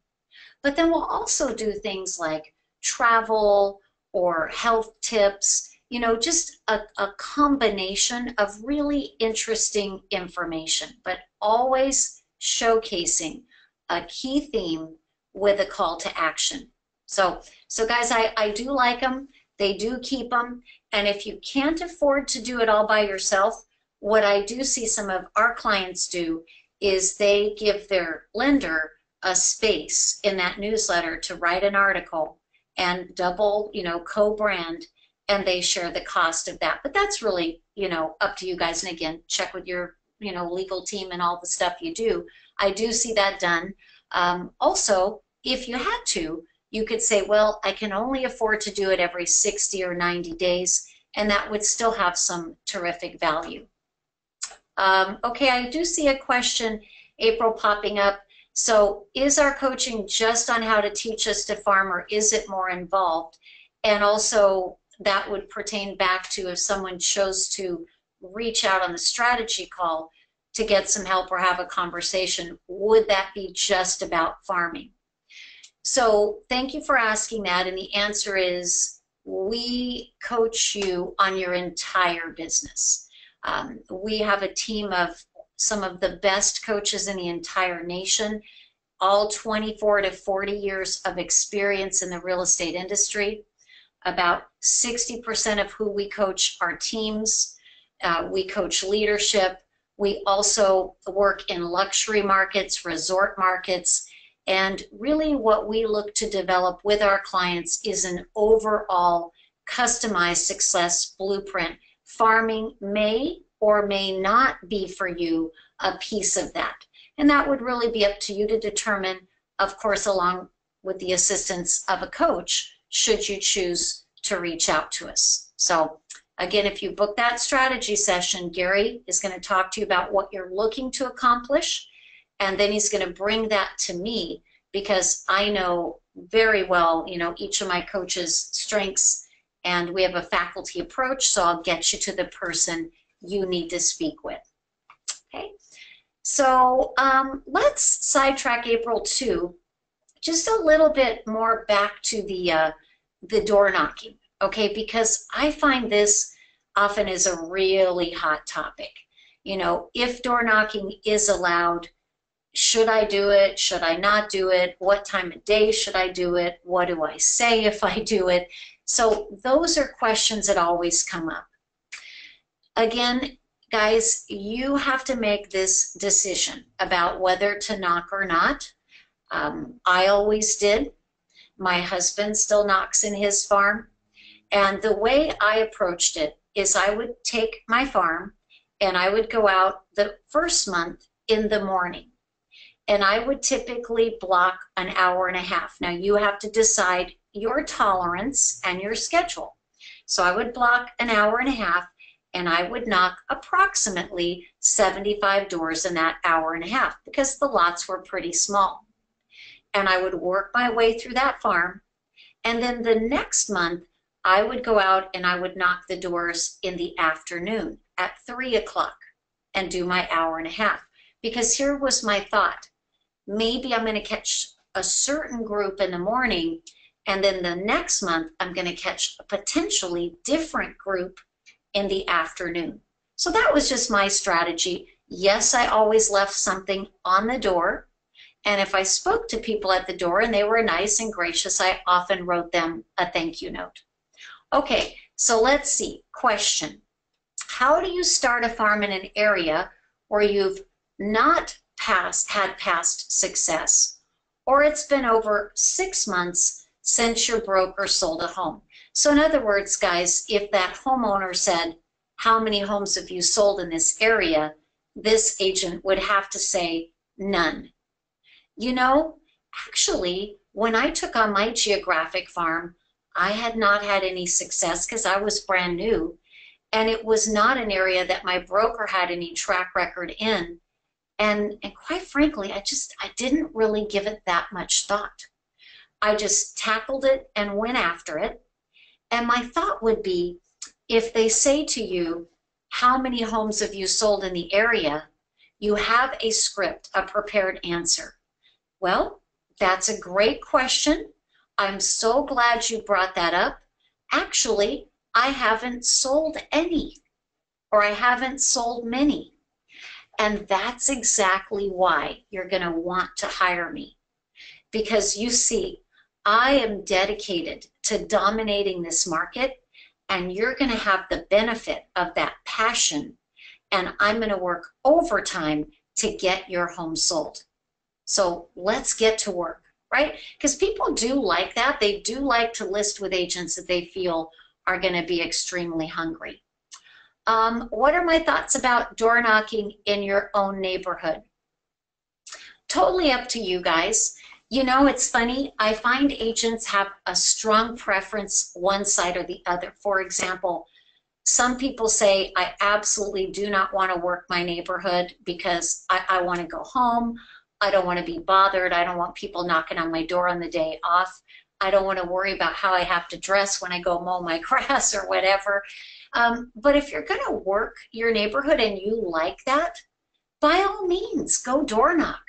But then we'll also do things like travel, or health tips, you know, just a, a combination of really interesting information, but always showcasing a key theme with a call to action. So, so guys, I, I do like them. They do keep them. And if you can't afford to do it all by yourself, what I do see some of our clients do is they give their lender a space in that newsletter to write an article and double, you know, co-brand and they share the cost of that. But that's really, you know, up to you guys. And again, check with your, you know, legal team and all the stuff you do. I do see that done. Um, also, if you had to, you could say, well, I can only afford to do it every 60 or 90 days, and that would still have some terrific value. Um, okay, I do see a question, April, popping up. So is our coaching just on how to teach us to farm or is it more involved? And also that would pertain back to if someone chose to reach out on the strategy call to get some help or have a conversation, would that be just about farming? So thank you for asking that. And the answer is we coach you on your entire business. Um, we have a team of some of the best coaches in the entire nation, all 24 to 40 years of experience in the real estate industry. About 60% of who we coach are teams. Uh, we coach leadership. We also work in luxury markets, resort markets, and really what we look to develop with our clients is an overall customized success blueprint. Farming may or may not be for you a piece of that. And that would really be up to you to determine, of course, along with the assistance of a coach, should you choose to reach out to us. So again, if you book that strategy session, Gary is going to talk to you about what you're looking to accomplish, and then he's going to bring that to me because I know very well, you know, each of my coaches' strengths, and we have a faculty approach, so I'll get you to the person you need to speak with. Okay, so um, let's sidetrack April too, just a little bit more back to the uh, the door knocking, okay? Because I find this often is a really hot topic. You know, if door knocking is allowed, should I do it? Should I not do it? What time of day should I do it? What do I say if I do it? So those are questions that always come up. Again, guys, you have to make this decision about whether to knock or not. Um, I always did. My husband still knocks in his farm. And the way I approached it is I would take my farm and I would go out the first month in the morning. And I would typically block an hour and a half. Now you have to decide your tolerance and your schedule. So I would block an hour and a half and I would knock approximately 75 doors in that hour and a half because the lots were pretty small. And I would work my way through that farm. And then the next month, I would go out and I would knock the doors in the afternoon at 3 o'clock and do my hour and a half. Because here was my thought maybe I'm going to catch a certain group in the morning, and then the next month, I'm going to catch a potentially different group in the afternoon. So that was just my strategy. Yes, I always left something on the door. And if I spoke to people at the door and they were nice and gracious, I often wrote them a thank you note. Okay, so let's see. Question How do you start a farm in an area where you've not past had past success or it's been over six months since your broker sold a home? So in other words, guys, if that homeowner said, how many homes have you sold in this area? This agent would have to say, none. You know, actually, when I took on my geographic farm, I had not had any success because I was brand new. And it was not an area that my broker had any track record in. And, and quite frankly, I just, I didn't really give it that much thought. I just tackled it and went after it. And my thought would be if they say to you, How many homes have you sold in the area? you have a script, a prepared answer. Well, that's a great question. I'm so glad you brought that up. Actually, I haven't sold any or I haven't sold many. And that's exactly why you're going to want to hire me. Because you see, I am dedicated to dominating this market, and you're going to have the benefit of that passion. And I'm going to work overtime to get your home sold. So let's get to work, right? Because people do like that. They do like to list with agents that they feel are going to be extremely hungry. Um, what are my thoughts about door knocking in your own neighborhood? Totally up to you guys. You know, it's funny. I find agents have a strong preference one side or the other. For example, some people say, I absolutely do not want to work my neighborhood because I, I want to go home. I don't want to be bothered. I don't want people knocking on my door on the day off. I don't want to worry about how I have to dress when I go mow my grass or whatever. Um, but if you're going to work your neighborhood and you like that, by all means, go door knock.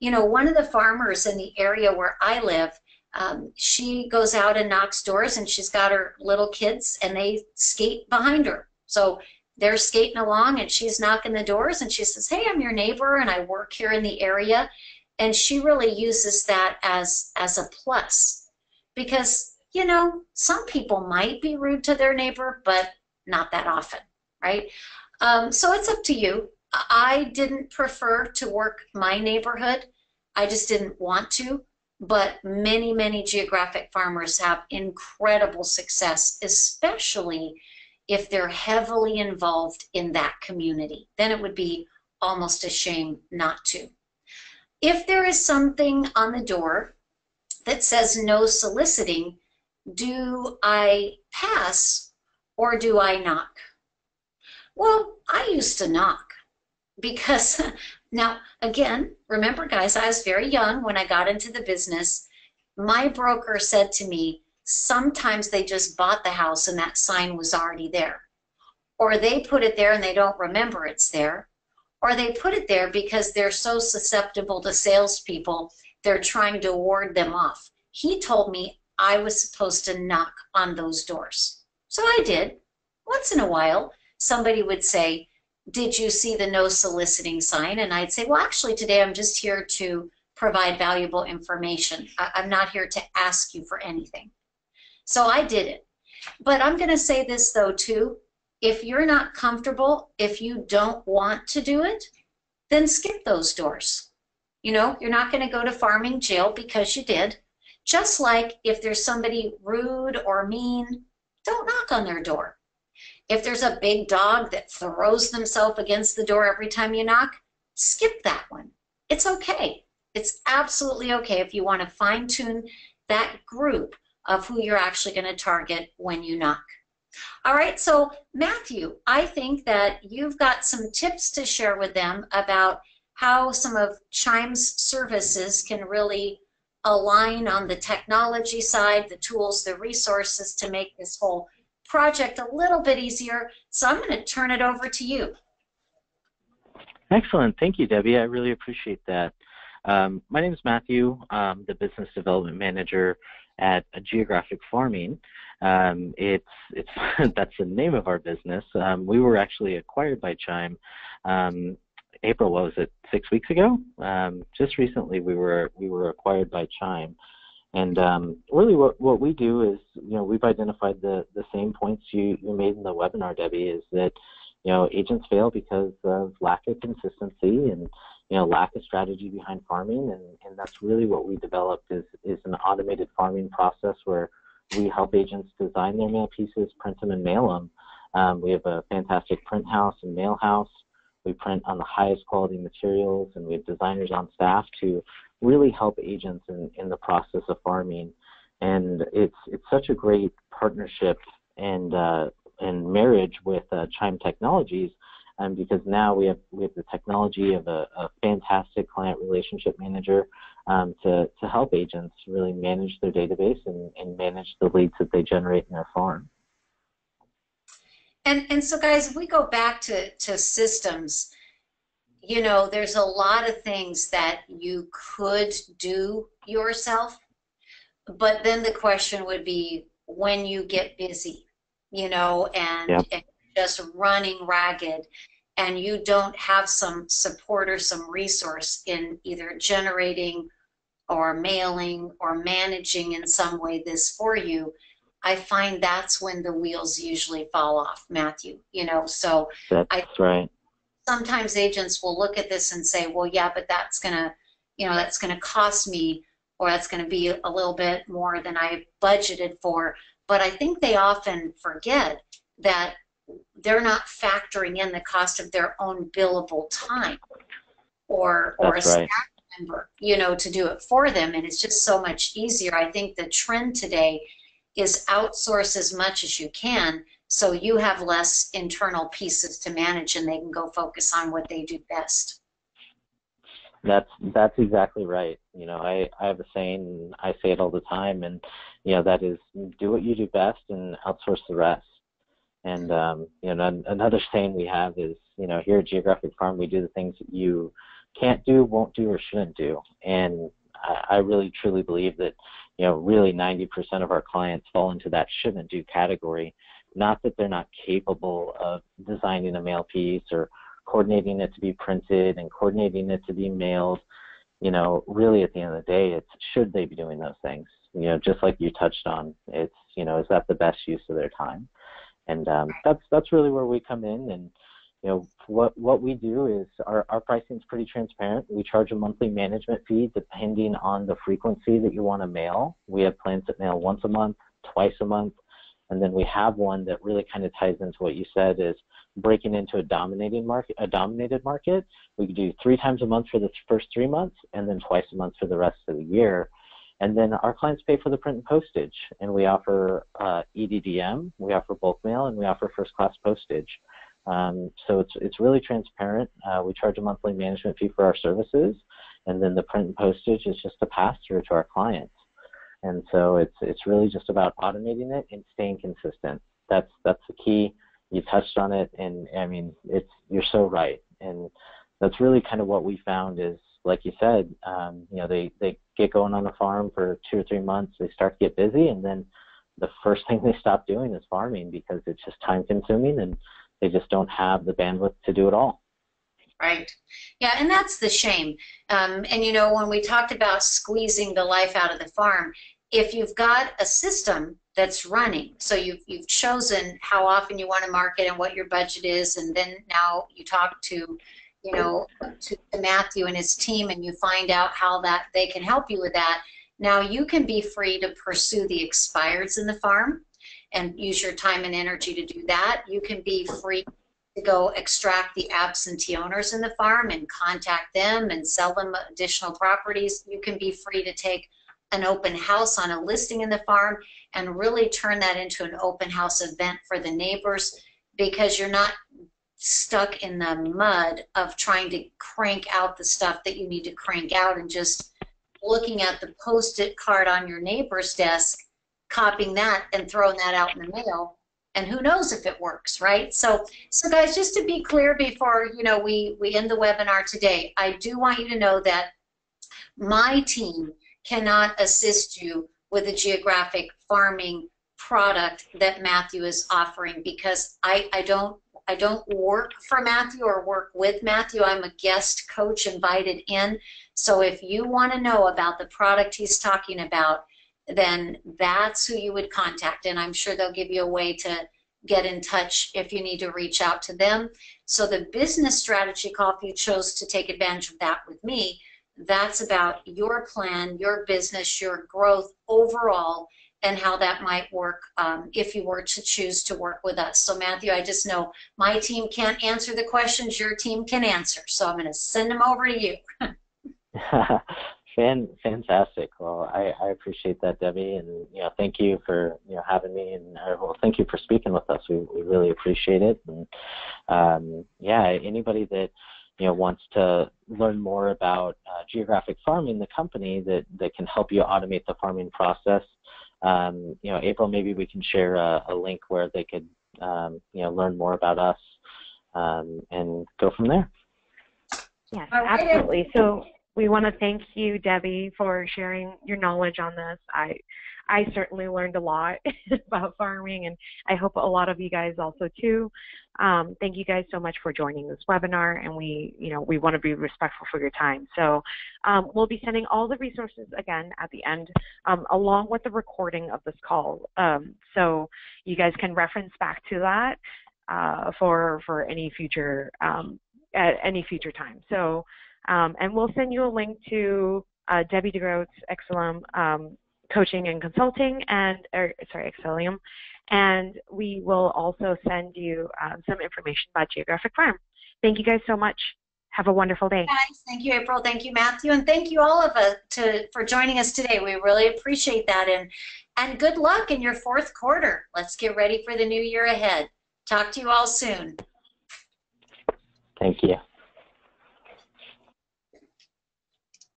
You know, one of the farmers in the area where I live, um, she goes out and knocks doors and she's got her little kids and they skate behind her. So they're skating along and she's knocking the doors and she says, Hey, I'm your neighbor and I work here in the area. And she really uses that as, as a plus because, you know, some people might be rude to their neighbor, but not that often, right? Um, so it's up to you. I didn't prefer to work my neighborhood. I just didn't want to. But many, many geographic farmers have incredible success, especially if they're heavily involved in that community. Then it would be almost a shame not to. If there is something on the door that says no soliciting, do I pass or do I knock? Well, I used to knock because now, again, remember, guys, I was very young when I got into the business. My broker said to me, sometimes they just bought the house and that sign was already there. Or they put it there and they don't remember it's there. Or they put it there because they're so susceptible to salespeople, they're trying to ward them off. He told me I was supposed to knock on those doors. So I did. Once in a while, somebody would say, Did you see the no soliciting sign? And I'd say, Well, actually, today I'm just here to provide valuable information. I- I'm not here to ask you for anything. So I did it. But I'm going to say this, though, too. If you're not comfortable, if you don't want to do it, then skip those doors. You know, you're not going to go to farming jail because you did. Just like if there's somebody rude or mean, don't knock on their door. If there's a big dog that throws themselves against the door every time you knock, skip that one. It's okay. It's absolutely okay if you want to fine tune that group of who you're actually going to target when you knock. All right, so Matthew, I think that you've got some tips to share with them about how some of Chime's services can really align on the technology side, the tools, the resources to make this whole project a little bit easier. So I'm going to turn it over to you. Excellent. Thank you, Debbie. I really appreciate that. Um, my name is Matthew. I'm the business development manager at Geographic Farming. Um, it's it's that's the name of our business. Um, we were actually acquired by Chime um, April, what was it, six weeks ago? Um, just recently, we were we were acquired by Chime, and um, really, what what we do is, you know, we've identified the the same points you you made in the webinar, Debbie, is that you know agents fail because of lack of consistency and you know lack of strategy behind farming, and and that's really what we developed is is an automated farming process where we help agents design their mail pieces, print them, and mail them. Um, we have a fantastic print house and mail house. We print on the highest quality materials, and we have designers on staff to really help agents in, in the process of farming. And it's it's such a great partnership and uh, and marriage with uh, Chime Technologies, um, because now we have we have the technology of a, a fantastic client relationship manager um, to to help agents really manage their database and, and manage the leads that they generate in their farm. And and so guys, if we go back to, to systems, you know, there's a lot of things that you could do yourself. But then the question would be when you get busy, you know, and, Yep. and just running ragged, and you don't have some support or some resource in either generating or mailing or managing in some way this for you, I find that's when the wheels usually fall off, Matthew. You know, so That's I- right. sometimes agents will look at this and say, well, yeah, but that's going to, you know, that's going to cost me or that's going to be a little bit more than I budgeted for. But I think they often forget that they're not factoring in the cost of their own billable time or or That's a right. staff member, you know, to do it for them. And it's just so much easier. I think the trend today is outsource as much as you can so you have less internal pieces to manage and they can go focus on what they do best. That's that's exactly right. You know, I I have a saying, and I say it all the time, and you know that is do what you do best and outsource the rest. And um, you know, another saying we have is, you know, here at Geographic Farm, we do the things that you can't do, won't do, or shouldn't do. And I, I really truly believe that, you know, really 90% of our clients fall into that shouldn't do category. Not that they're not capable of designing a mail piece or coordinating it to be printed and coordinating it to be mailed. You know, really at the end of the day, it's should they be doing those things? You know, just like you touched on, it's you know, is that the best use of their time? And um, that's that's really where we come in. And you know, what what we do is our our pricing is pretty transparent. We charge a monthly management fee depending on the frequency that you want to mail. We have plans that mail once a month, twice a month, and then we have one that really kind of ties into what you said is breaking into a dominating market, a dominated market. We do three times a month for the first three months, and then twice a month for the rest of the year. And then our clients pay for the print and postage, and we offer uh, EDDM, we offer bulk mail, and we offer first class postage. Um, so it's it's really transparent. Uh, we charge a monthly management fee for our services, and then the print and postage is just a pass through to our clients. And so it's it's really just about automating it and staying consistent. That's that's the key. You touched on it, and I mean it's you're so right, and that's really kind of what we found is like you said, um, you know they they get going on the farm for two or three months, they start to get busy, and then the first thing they stop doing is farming because it's just time consuming and they just don't have the bandwidth to do it all. Right. Yeah, and that's the shame. Um, and you know, when we talked about squeezing the life out of the farm, if you've got a system that's running, so you've you've chosen how often you want to market and what your budget is, and then now you talk to, you know, to, to Matthew and his team, and you find out how that they can help you with that. Now you can be free to pursue the expireds in the farm and use your time and energy to do that. You can be free to go extract the absentee owners in the farm and contact them and sell them additional properties. You can be free to take an open house on a listing in the farm and really turn that into an open house event for the neighbors because you're not stuck in the mud of trying to crank out the stuff that you need to crank out and just looking at the post-it card on your neighbor's desk copying that and throwing that out in the mail. And who knows if it works right? So so guys just to be clear before you know we we end the webinar today i do want you to know that my team cannot assist you with a geographic farming product that matthew is offering because i i don't i don't work for matthew or work with matthew i'm a guest coach invited in so if you want to know about the product he's talking about then that's who you would contact. And I'm sure they'll give you a way to get in touch if you need to reach out to them. So the business strategy call, if you chose to take advantage of that with me, that's about your plan, your business, your growth overall, and how that might work um, if you were to choose to work with us. So Matthew, I just know my team can't answer the questions your team can answer. So I'm going to send them over to you. Fan, fantastic. Well, I, I appreciate that, Debbie, and you know, thank you for you know having me, and uh, well, thank you for speaking with us. We, we really appreciate it, and um, yeah, anybody that you know wants to learn more about uh, geographic farming, the company that that can help you automate the farming process. Um, you know, April, maybe we can share a, a link where they could um, you know learn more about us um, and go from there. Yes, absolutely. So we want to thank you, Debbie, for sharing your knowledge on this. I I certainly learned a lot about farming, and I hope a lot of you guys also too. Um, thank you guys so much for joining this webinar, and we, you know, we want to be respectful for your time. So um, we'll be sending all the resources again at the end, um, along with the recording of this call, um, so you guys can reference back to that uh, for for any future um, at any future time. So, um, and we'll send you a link to uh, Debbie DeGroat's Excelleum coaching and consulting and or, sorry Excelleum and we will also send you um, some information about geographic farm. Thank you guys so much. Have a wonderful day. Guys thank you april. Thank you matthew. And thank you all of us to for joining us today. We really appreciate that. And and good luck in your fourth quarter. Let's get ready for the new year ahead. Talk to you all soon. Thank you